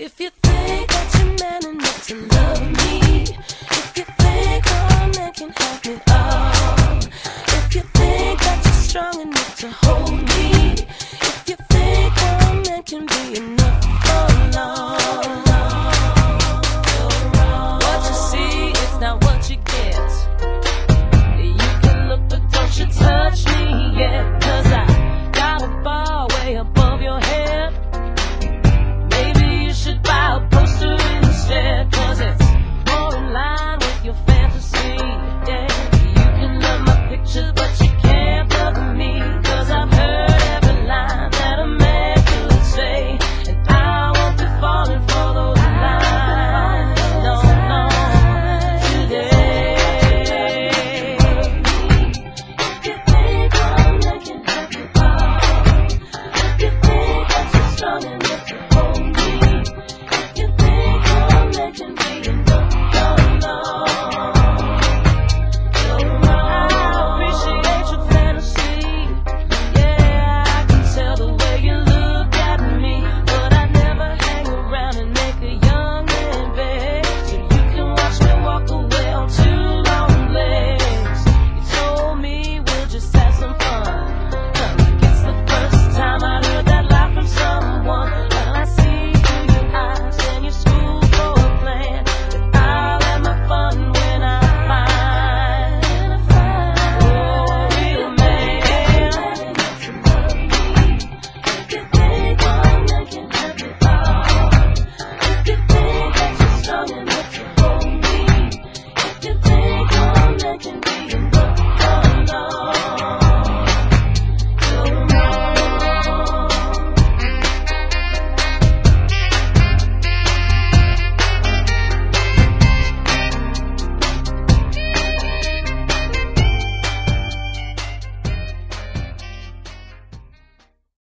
If you think that you're man enough to love me, if you think a man can have me all, if you think that you're strong enough to hold me,